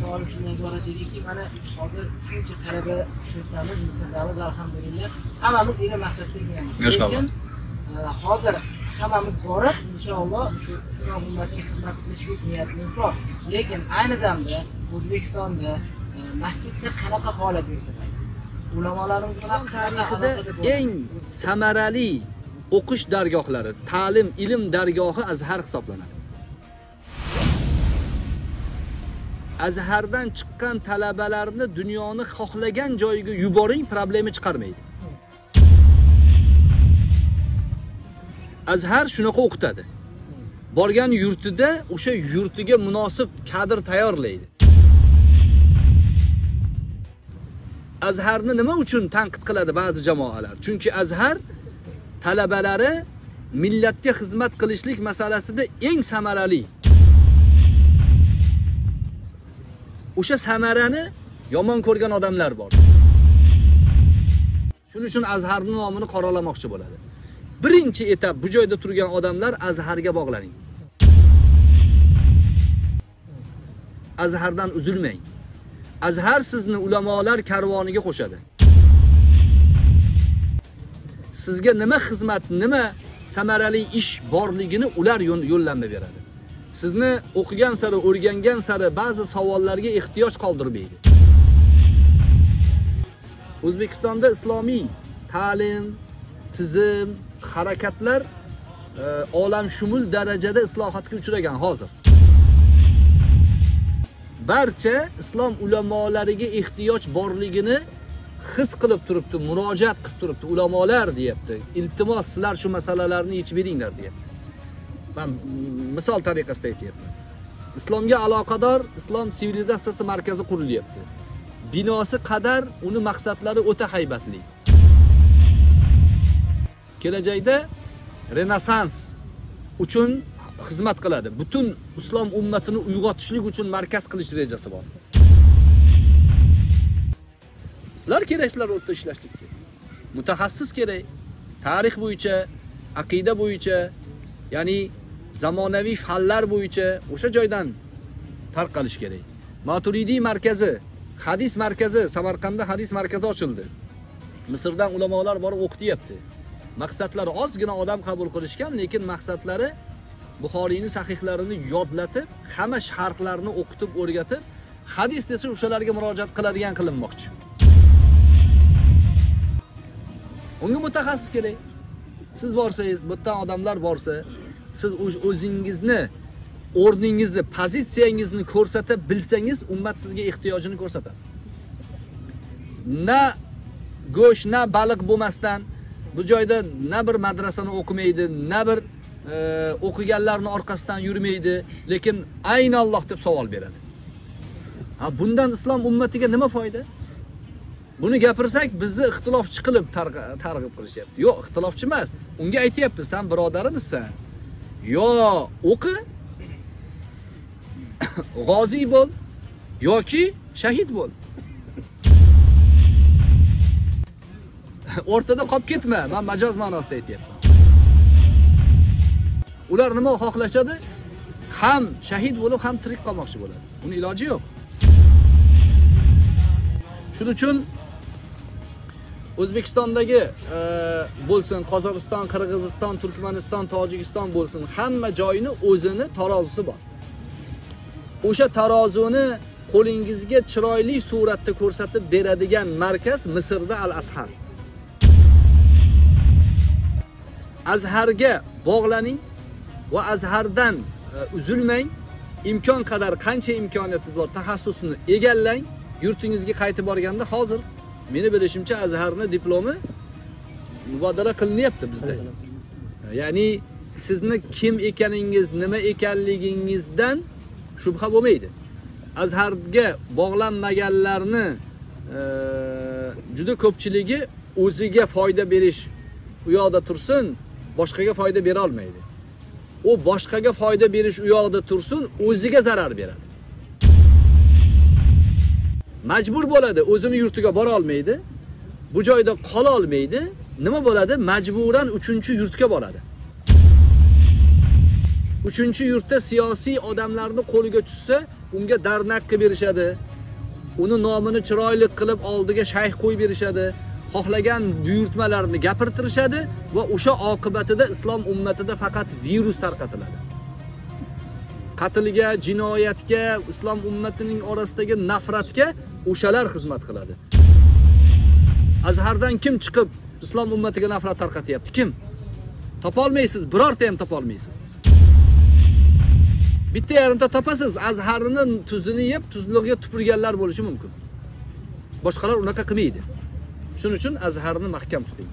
savolim shundan iborat ediki mana hozir shuncha talaba shu yerdamiz misrdamiz alhamdulillah hammamiz yana maqsadga kelamiz lekin e, hozir hammamiz borib inshaalloh shu islom ummatiga xizmat qilishlik niyatimiz bor. Lekin ayni damda o'zbekistonda e, masjidda qanaqa faoliyat yuritiladi ulamolarimiz bilan tarixida eng samarali o'qish dargohlari ta'lim ilm dargohi azhar hisoblanadi azhardan chiqqan talabalarni dunyoni xohlagan joyiga yuboring problema chiqarmaydi. Azhar shunaqa o'qitadi. Borgan yurtida o'sha yurtiga munosib kadr tayyorlaydi. Azharni nima uchun tanqid qiladi ba'zi jamoalar? Chunki azhar talabalari millatga xizmat qilishlik masalasida eng samarali o'sha samarani yomon ko'rgan odamlar bor. Shuning uchun azharni nomini qoralamoqchi bo'ladi. Birinchi etap bu joyda turgan odamlar azharga bog'laning. Azhardan uzilmang. Azhar sizni ulamolar karvoniga qo'shadi. Sizga nima xizmat nima samarali ish borligini ular yo'llanma beradi. Sizni o'qigan sari o'rgangan sari ba'zi savollarga ehtiyoj qoldirmaydi. O'zbekistonda islomiy ta'lim tizim harakatlar e, olamshumul darajada islohotga uchragan hozir. Barcha islom ulamolariga ehtiyoj borligini his qilib turibdi murojaat qilib turibdi. Ulamolar deyapti iltimos sizlar shu masalalarni yechib beringlar deyapti. Man misol tariqasida aytyapman. Islomga aloqador islom sivilizatsiyasi markazi qurilyapti. Binosi qadar uni maqsadlari o'ta haybatli. Kelajakda renessans uchun xizmat qiladi. Butun islom ummatini uyg'otishlik uchun markaz qilish rejasi bor. Sizlar keraksizlar o'rta ishlashlikka mutaxassis kerak. Tarix bo'yicha aqida bo'yicha ya'ni zamonaviy fanlar bo'yicha o'sha joydan tarqalish kerak. Maturidiy markazi hadis markazi samarqandda hadis markazi ochildi. Misrdan ulamolar borib o'qityapti. Maqsadlari ozgina odam qabul qilishgan lekin maqsadlari buxoriyni sahihlarini yodlatib hamma sharhlarni o'qitib o'rgatib hadis desa o'shalarga murojaat qiladigan qilinmoqchi. Unga mutaxassis kerak. Siz borsangiz bu odamlar borsa siz o'zingizni o'rningizni pozitsiyangizni ko'rsata bilsangiz ummat sizga ehtiyojini ko'rsatadi. Na go'sht na baliq bo'lmasdan bu joyda na bir madrasani o'qimaydi na bir e, o'qiganlarni orqasidan yurmaydi lekin ayni Alloh deb savol beradi. Ha bundan islom ummatiga nima foyda? Buni gapirsak bizni ixtilofchi qilib targ'ib qilishyapti. Yo'q ixtilofchi emas. Unga aytyapmiz san birodarimizsan. Yo o'qi g'oziy bo'l yoki shahid bo'l. O'rtada qolib ketma man majoz ma'nosida aytyapman. Ular nima xohlashadi? Ham shahid bo'lib ham tirik qolmoqchi bo'ladi. Uni iloji yo'q. Shuning uchun o'zbekistondagi e, bo'lsin qozog'iston qirg'iziston turkmaniston tojikiston bo'lsin hamma joyini o'zini tarozisi bor. O'sha tarozuni qo'lingizga chiroyli suratda ko'rsatib beradigan markaz misrda al azhar azharga bog'laning va azhardan e, uzilmang imkon qadar qancha imkoniyatingiz bor taxassusni egallang yurtingizga qaytib borganda hozir meni bilishimcha azharni diplomi mubodala qilinyapti bizda ya'ni sizni kim ekaningiz nima ekanligingizdan shubha bo'lmaydi. Azharga bog'lanmaganlarni e, juda ko'pchiligi o'ziga foyda berish u yoqda tursin boshqaga foyda bera olmaydi. U boshqaga foyda berish u yoqda tursin o'ziga zarar beradi majbur bo'ladi o'zini yurtiga bora olmaydi bu joyda qola olmaydi. Nima bo'ladi? Majburan uchinchi yurtga boradi. Uchinchi yurtda siyosiy odamlarni qo'liga tushsa unga darnaqqa berishadi. Uni nomini chiroyli qilib oldiga shayx qo'yib berishadi. Xohlagan buyurtmalarni gapirtirishadi va o'sha oqibatida islom ummatida faqat virus tarqatiladi. Qatlga jinoyatga islom ummatining orasidagi nafratga o'shalar xizmat qiladi. Azhardan kim chiqib islom ummatiga nafrat tarqatyapti? Kim? Topolmaysiz birorta ham topolmaysiz. Bitta yarimta topasiz azharini tuzini yeb tuzlig'iga tupurganlar bo'lishi mumkin. Boshqalar unaqa qilmaydi. Shuning uchun azharni mahkam tuting.